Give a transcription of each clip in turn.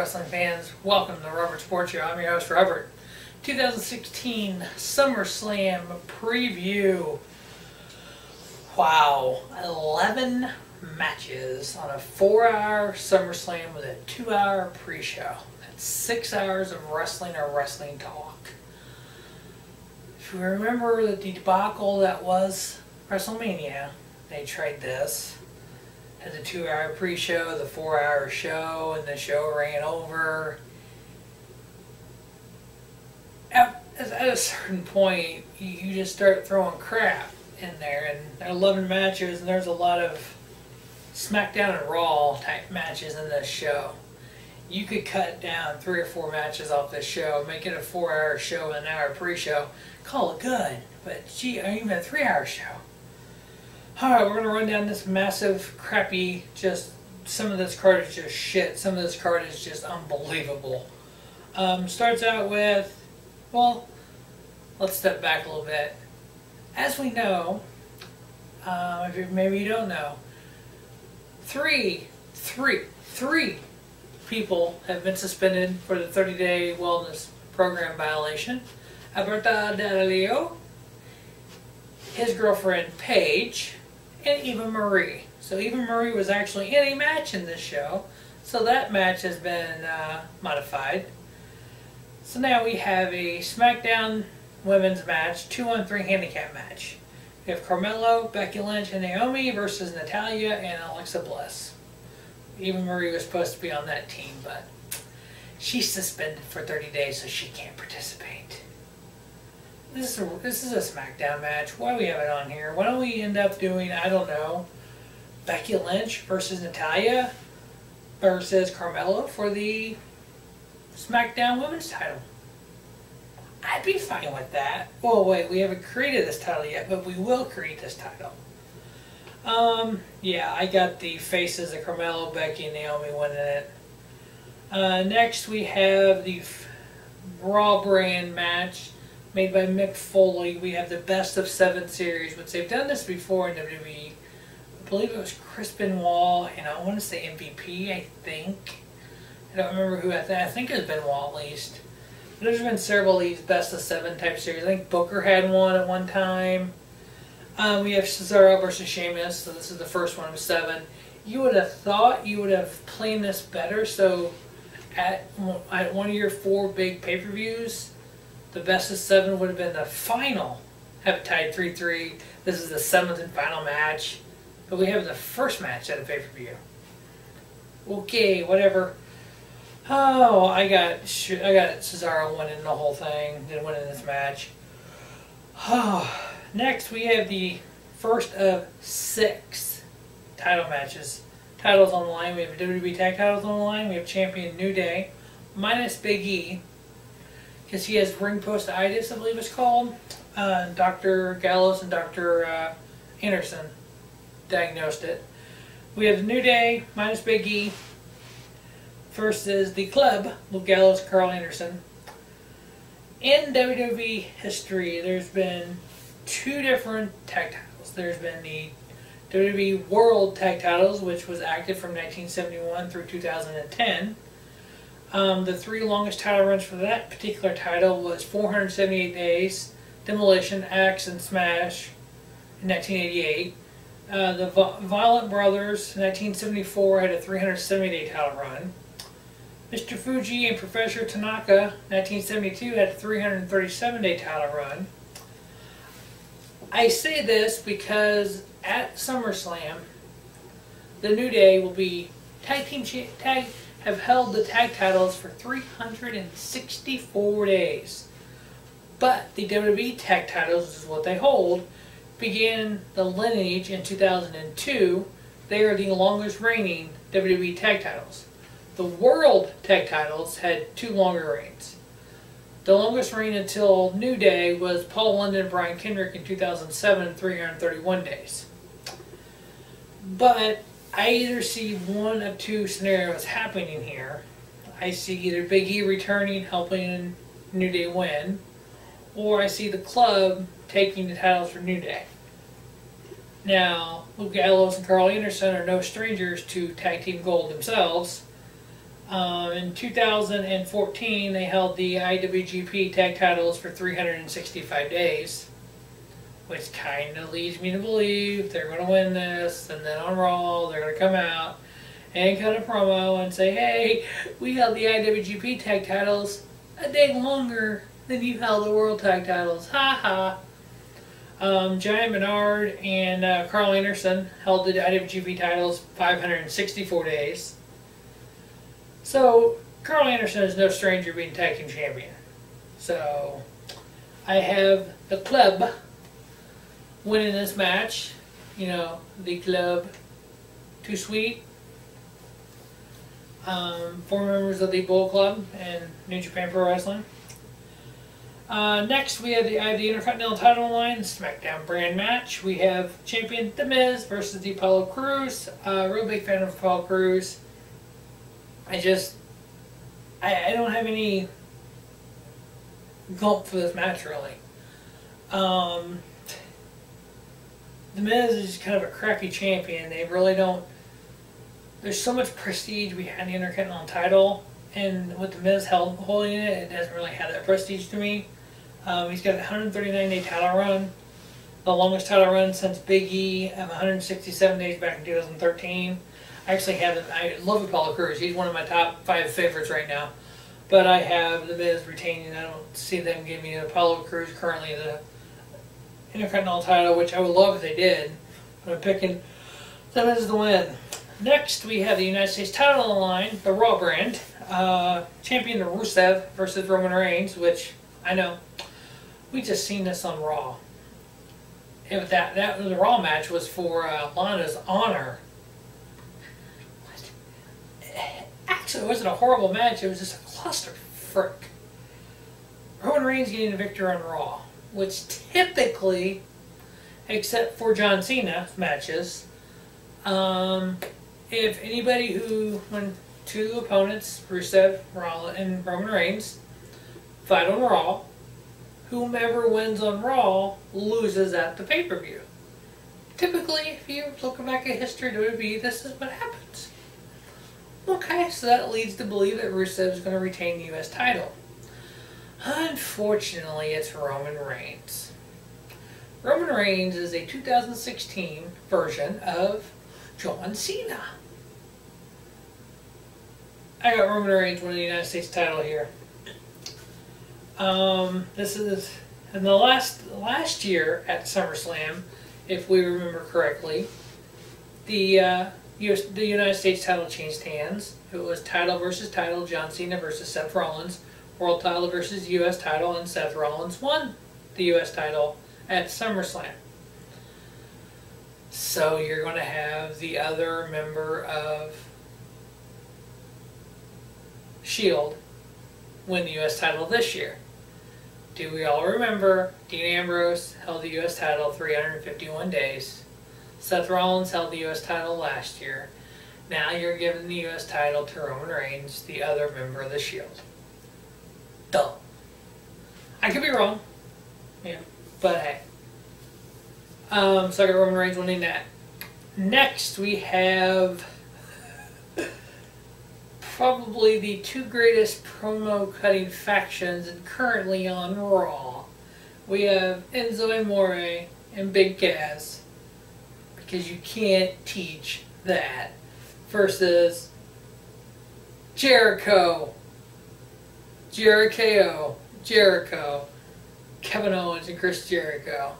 Wrestling fans? Welcome to Robert Sports Show. I'm your host, Robert. 2016 SummerSlam preview. Wow, 11 matches on a four-hour SummerSlam with a two-hour pre-show. That's six hours of wrestling or wrestling talk. If you remember the debacle that was WrestleMania, they tried this had the two hour pre show, the four hour show, and the show ran over. At, at a certain point, you just start throwing crap in there, and there are 11 matches, and there's a lot of SmackDown and Raw type matches in this show. You could cut down three or four matches off this show, make it a four hour show and an hour pre show, call it good. But gee, even a three hour show Alright, we're going to run down this massive, crappy, just, some of this card is just shit. Some of this card is just unbelievable. Um, starts out with, well, let's step back a little bit. As we know, um, if you, maybe you don't know, three, three, three people have been suspended for the 30-day wellness program violation. Alberto Del Rio, his girlfriend Paige, and Eva Marie. So Eva Marie was actually in a match in this show. So that match has been uh, modified. So now we have a SmackDown women's match, 2 on 3 handicap match. We have Carmella, Becky Lynch, and Naomi versus Natalya and Alexa Bliss. Eva Marie was supposed to be on that team, but she's suspended for 30 days, so she can't participate. This is a, this is a SmackDown match. Why we have it on here? Why don't we end up doing I don't know, Becky Lynch versus Natalya versus Carmella for the SmackDown Women's title? I'd be fine with that. Well, wait, we haven't created this title yet, but we will create this title. Um, yeah, I got the faces of Carmella, Becky, and Naomi winning it. Uh, next, we have the Raw brand match made by Mick Foley. We have the best of seven series, which they've done this before in WWE. I believe it was Chris Benoit, and I want to say MVP, I think. I don't remember who I think. I think it was Benoit at least. But there's been several of these best of seven type series. I think Booker had one at one time. Um, we have Cesaro versus Sheamus, so this is the first one of seven. You would have thought you would have planned this better, so at, at one of your four big pay-per-views, the best of seven would have been the final. Tied 3 3. This is the seventh and final match. But we have the first match at a pay per view. Okay, whatever. Oh, I got I got Cesaro winning the whole thing, then winning this match. Oh, next we have the first of six title matches. Titles on the line. We have WWE Tag Titles on the line. We have Champion New Day, minus Big E, because he has ring postitis, I believe it's called. Uh, Dr. Gallows and Dr. Uh, Anderson diagnosed it. We have New Day minus Big E versus the Club, Luke Gallows, Karl Anderson. In WWE history, there's been two different tag titles. There's been the WWE World Tag Titles, which was active from 1971 through 2010 um, the three longest title runs for that particular title was 478 days, Demolition, Axe, and Smash in 1988. Uh, the Valiant Brothers, in 1974, had a 370-day title run. Mr. Fuji and Professor Tanaka, 1972, had a 337-day title run. I say this because at SummerSlam, the New Day will be tag team tag have held the tag titles for 364 days. But the WWE tag titles which is what they hold. Began the lineage in 2002. They are the longest reigning WWE tag titles. The world tag titles had two longer reigns. The longest reign until New Day was Paul London and Brian Kendrick in 2007, 331 days. But I either see one of two scenarios happening here. I see either Big E returning, helping New Day win, or I see the club taking the titles for New Day. Now, Luke Gallows and Karl Anderson are no strangers to tag team gold themselves. Um, in 2014, they held the IWGP Tag Titles for 365 days, which kind of leads me to believe they're going to win this, and then on Raw they're going to come out and cut a promo and say, "Hey, we held the IWGP Tag Titles a day longer than you held the World Tag Titles." Ha ha. Um, Giant Bernard and uh, Karl Anderson held the IWGP titles 564 days. So Karl Anderson is no stranger being tag team champion. So I have the club winning this match. You know, the club, too sweet. Um, four members of the Bullet Club and New Japan Pro Wrestling. Uh, next, we have the, I have the Intercontinental title line, SmackDown brand match. We have champion The Miz versus the Apollo Crews. Uh, real big fan of Apollo Crews. I just, I, I don't have any gulp for this match really. Um, the Miz is kind of a crappy champion. They really don't. There's so much prestige behind the Intercontinental title, and with the Miz held, holding it, it doesn't really have that prestige to me. Um, he's got a 139 day title run, the longest title run since Big E, um, 167 days back in 2013. I actually have it. I love Apollo Crews. He's one of my top five favorites right now. But I have the Miz retaining. I don't see them giving me Apollo Crews currently the Intercontinental title, which I would love if they did. But I'm picking the as the win. Next, we have the United States title on the line, the Raw brand. Uh, champion the Rusev versus Roman Reigns, which I know we just seen this on Raw. If that that the Raw match was for uh, Lana's honor. Actually, it wasn't a horrible match. It was just a cluster frick. Roman Reigns getting the victory on Raw, which typically, except for John Cena matches, um, if anybody who when two opponents, Rusev, Rollins, and Roman Reigns, fight on Raw, whomever wins on Raw loses at the pay per view. Typically, if you look back at history, WWE, this is what happens. Okay, so that leads to believe that Rusev is going to retain the U.S. title. Unfortunately, it's Roman Reigns. Roman Reigns is a 2016 version of John Cena. I got Roman Reigns winning the United States title here. Um, this is in the last last year at SummerSlam, if we remember correctly. The uh, US, the United States title changed hands. It was title versus title, John Cena versus Seth Rollins. World title versus U.S. title, and Seth Rollins won the U.S. title at SummerSlam. So you're going to have the other member of Shield win the U.S. title this year. Do we all remember Dean Ambrose held the U.S. title 351 days? Seth Rollins held the U.S. title last year. Now you're giving the U.S. title to Roman Reigns, the other member of the Shield. Duh. I could be wrong. Yeah, but hey. Um, so I got Roman Reigns winning that. Next, we have probably the two greatest promo cutting factions and currently on Raw. We have Enzo Amore and Big Cass because you can't teach that versus Jericho, Jericho, Jericho, Kevin Owens and Chris Jericho.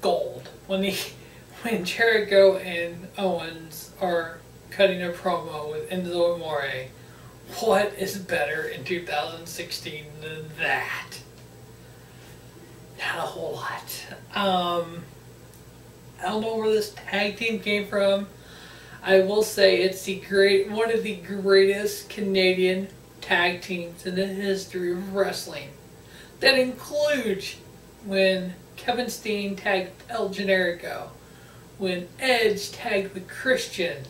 Gold when the when Jericho and Owens are cutting a promo with Enzo Amore. What is better in 2016 than that? Not a whole lot. Um, I don't know where this tag team came from. I will say it's the great one of the greatest Canadian tag teams in the history of wrestling. That includes when Kevin Steen tagged El Generico, when Edge tagged with Christian,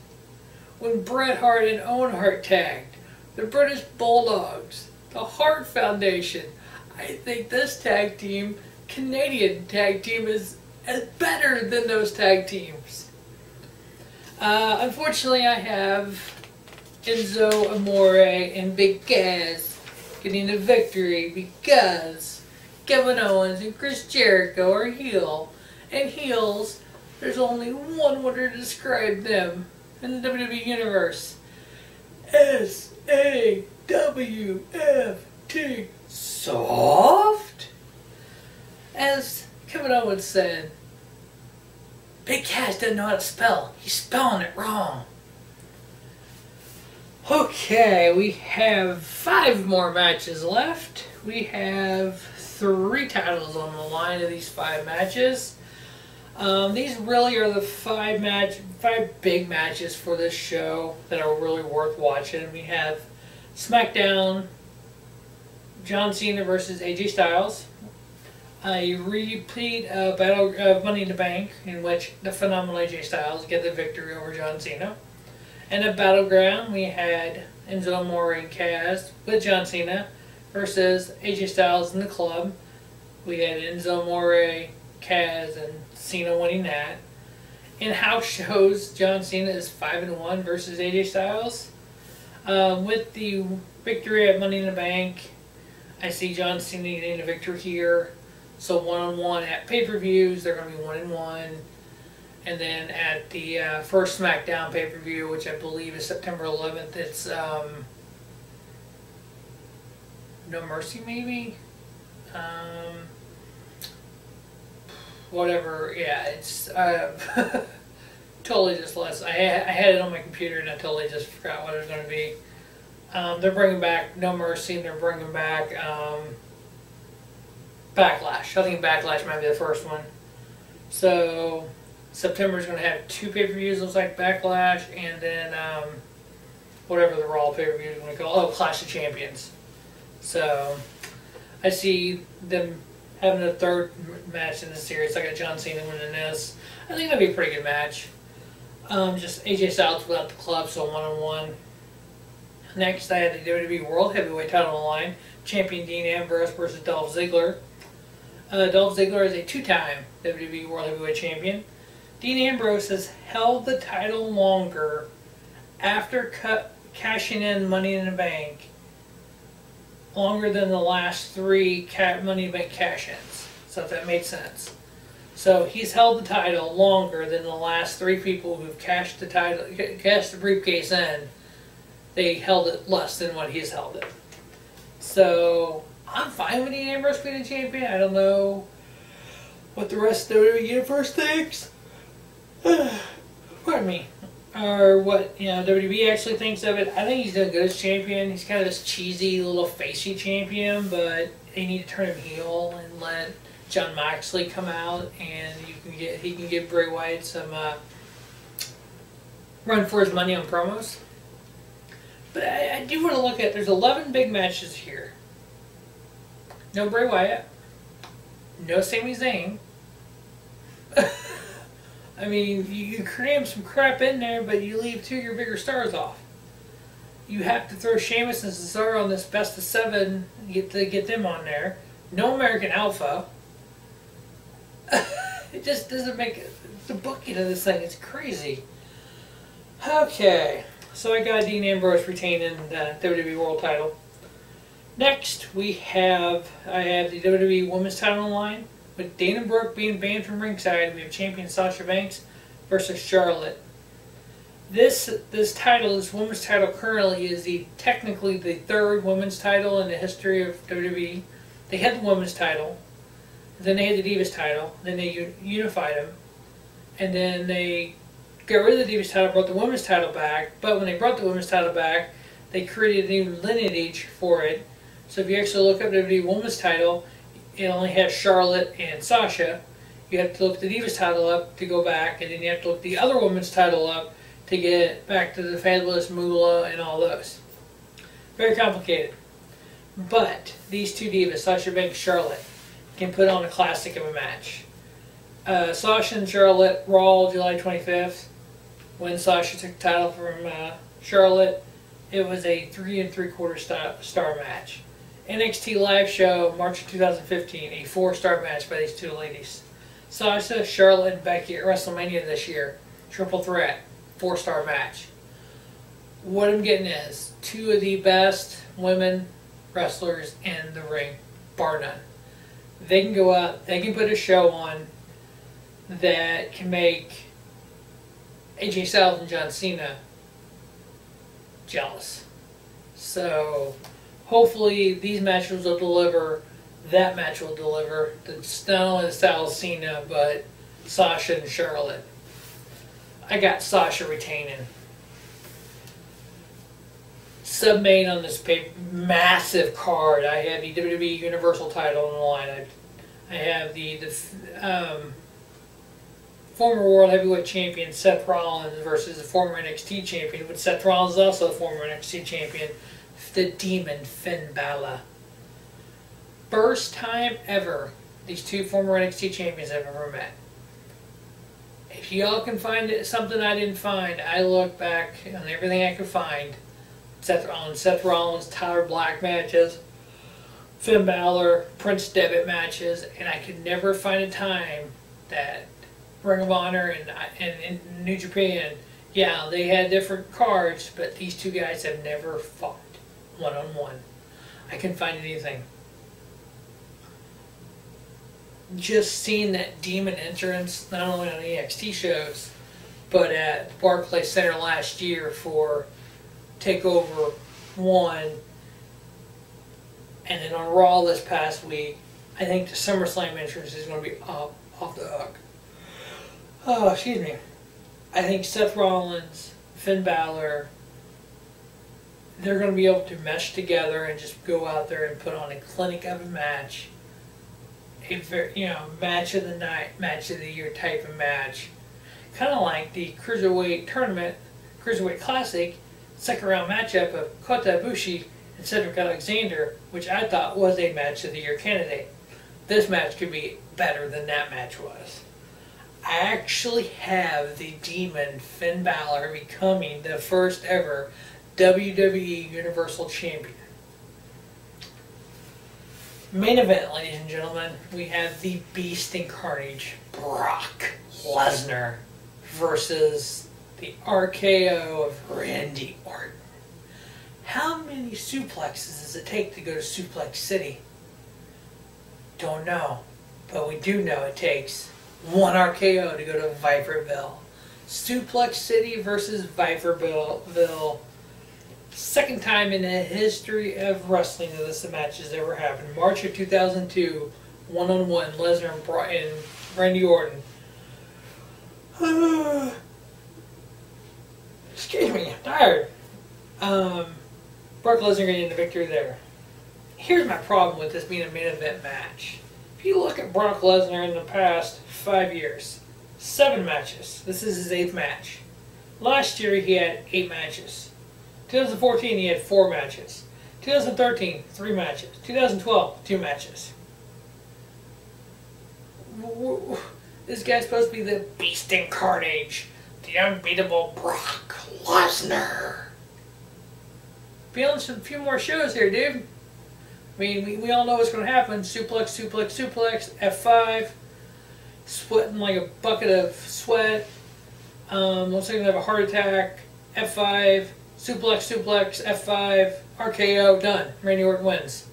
when Bret Hart and Owen Hart tagged, the British Bulldogs, the Hart Foundation. I think this tag team, Canadian tag team, is better than those tag teams. Uh, unfortunately, I have Enzo Amore and Big Cass getting the victory because Kevin Owens and Chris Jericho are heel. And heels, there's only one word to describe them in the WWE Universe. S A W F T. Soft? As Kevin Owens said, Big Cass doesn't know how to spell. He's spelling it wrong. Okay, we have five more matches left. We have three titles on the line of these five matches. Um, these really are the five match, five big matches for this show that are really worth watching. We have SmackDown, John Cena versus AJ Styles, a repeat of Battle of Money in the Bank, in which the phenomenal AJ Styles get the victory over John Cena. And a battleground, we had Enzo Amore and Cass with John Cena versus AJ Styles in the club. We had Enzo Amore, Cass, and Cena winning that. In house shows, John Cena is five and one versus AJ Styles. Uh, with the victory at Money in the Bank, I see John Cena getting a victory here. So one on one at pay per views, they're going to be one and one. And then at the uh, first SmackDown pay per view, which I believe is September 11th, it's um, No Mercy, maybe. Um, whatever. Yeah, it's uh, totally just lost. I I had it on my computer and I totally just forgot what it was going to be. Um, they're bringing back No Mercy. and They're bringing back um, Backlash. I think Backlash might be the first one. So September is going to have two pay per views. Looks like Backlash and then um, whatever the Raw pay per view is going to call. Oh, Clash of Champions. So I see them having a third match in the series. I got John Cena winning this. I think that'd be a pretty good match. Um, just AJ Styles without the club, so one on one. Next, I had the WWE World Heavyweight title on the line. Champion Dean Ambrose versus Dolph Ziggler. Uh, Dolph Ziggler is a two-time WWE World Heavyweight Champion. Dean Ambrose has held the title longer after cashing in Money in the Bank longer than the last three Money in the Bank cash-ins. So if that made sense. So he's held the title longer than the last three people who've cashed the title, cashed the briefcase in. They held it less than what he's held it. So I'm fine with Dean Ambrose being a champion. I don't know what the rest of the universe thinks. Pardon me. Or what you know WWE actually thinks of it. I think he's doing good as champion. He's kind of this cheesy little facey champion, but they need to turn him heel and let John Moxley come out, and you can get he can give Bray Wyatt some uh, run for his money on promos. But I, I do want to look at there's 11 big matches here. No Bray Wyatt. No Sami Zayn. I mean, you, you cram some crap in there, but you leave two of your bigger stars off. You have to throw Sheamus and Cesaro on this best of seven get to get them on there. No American Alpha. it just doesn't make the booking of this thing. It's crazy. Okay, so I got Dean Ambrose retaining the WWE World Title. Next, we have I have the WWE Women's Title line. With Dana Brooke being banned from ringside, we have champion Sasha Banks versus Charlotte. This this title, this women's title, currently is the technically the third women's title in the history of WWE. They had the women's title, then they had the Divas title, then they unified them, and then they got rid of the Divas title, brought the women's title back. But when they brought the women's title back, they created a new lineage for it. So if you actually look up the WWE women's title, it only has Charlotte and Sasha. You have to look the Divas title up to go back, and then you have to look the other women's title up to get back to the Fabulous Moolah and all those. Very complicated. But these two divas, Sasha Banks Charlotte, can put on a classic of a match. Uh, Sasha and Charlotte, Raw, July 25th. When Sasha took the title from uh, Charlotte, it was a three and three quarter star, star match. NXT live show, March of 2015, a four star match by these two ladies. Sasha, Charlotte, and Becky at WrestleMania this year, triple threat, four star match. what I'm getting is two of the best women wrestlers in the ring, bar none. They can go out, they can put a show on that can make AJ Styles and John Cena jealous. So hopefully these matches will deliver. That match will deliver. It's not the Styles Cena, but Sasha and Charlotte. I got Sasha retaining. Sub-main on this paper, massive card. I have the WWE Universal title on the line. I, I have the, the um, former World Heavyweight Champion Seth Rollins versus the former NXT Champion, but Seth Rollins is also the former NXT Champion, the Demon Finn Balor. First time ever these two former NXT champions have ever met. If y'all can find it, something I didn't find, I look back on everything I could find. Seth Rollins, Seth Rollins, Tyler Black matches, Finn Balor, Prince Devitt matches, and I could never find a time that Ring of Honor and, and, and New Japan, yeah, they had different cards, but these two guys have never fought one on one. I couldn't find anything. Just seeing that demon entrance, not only on NXT shows, but at the Barclays Center last year for Takeover 1, and then on Raw this past week, I think the SummerSlam entrance is going to be up off the hook. Oh, excuse me. I think Seth Rollins, Finn Balor, they're going to be able to mesh together and just go out there and put on a clinic of a match. A very, you know, match of the night, match of the year type of match. Kind of like the Cruiserweight Tournament, Cruiserweight Classic, second round matchup of Kota Ibushi and Cedric Alexander, which I thought was a match of the year candidate. This match could be better than that match was. I actually have the demon Finn Balor becoming the first ever WWE Universal Champion. Main event, ladies and gentlemen, we have the Beast Carnage, Brock Lesnar versus the RKO of Randy Orton. How many suplexes does it take to go to Suplex City? Don't know, but we do know it takes one RKO to go to Viperville. Suplex City versus Viperville. Second time in the history of wrestling that this match has ever happened. March of 2002, one on one, Lesnar and, Bra- and Randy Orton. Excuse me, I'm tired. Um, Brock Lesnar getting the victory there. Here's my problem with this being a main event match. If you look at Brock Lesnar in the past five years, seven matches. This is his eighth match. Last year he had eight matches. 2014 he had four matches. 2013, three matches. 2012, two matches. This guy's supposed to be the beast incarnate, the unbeatable Brock Lesnar. Be on some few more shows here, dude. I mean, we, we all know what's going to happen. Suplex, suplex, suplex, F5, sweating like a bucket of sweat. Um, looks like going to have a heart attack. F5, suplex, suplex, F5, RKO, done. Randy Orton wins.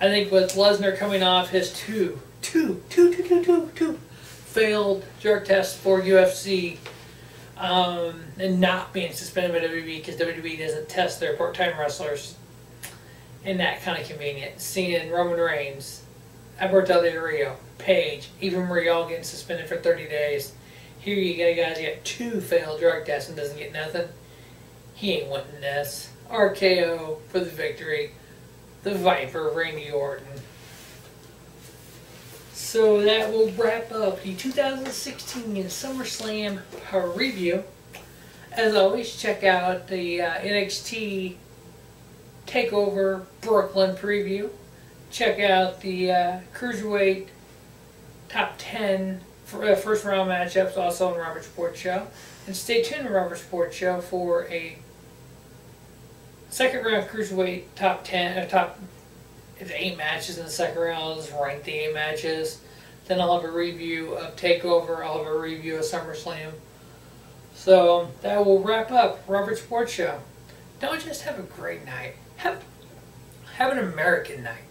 I think with Lesnar coming off his two, two, two, two, two, two, two failed drug tests for UFC um, and not being suspended by WWE because WWE doesn't test their part-time wrestlers and that kind of convenient. Seeing Roman Reigns, Alberto Del Rio, Paige, Eva Marie all getting suspended for 30 days. Here you got guys get two failed drug tests and doesn't get nothing. He ain't wanting this. RKO for the victory. The Viper, Randy Orton. So that will wrap up the 2016 SummerSlam review. As always, check out the uh, NXT Takeover Brooklyn preview. Check out the uh, Cruiserweight top 10 for, uh, first round matchups also on Robert Sports Show. And stay tuned to Robert Sports Show for a second round Cruiserweight top 10, uh, top eight matches in the second round. Let's rank the eight matches. Then I'll have a review of Takeover. I'll have a review of SummerSlam. So that will wrap up Robert Sports Show. don't just have a great night. Have have an American night.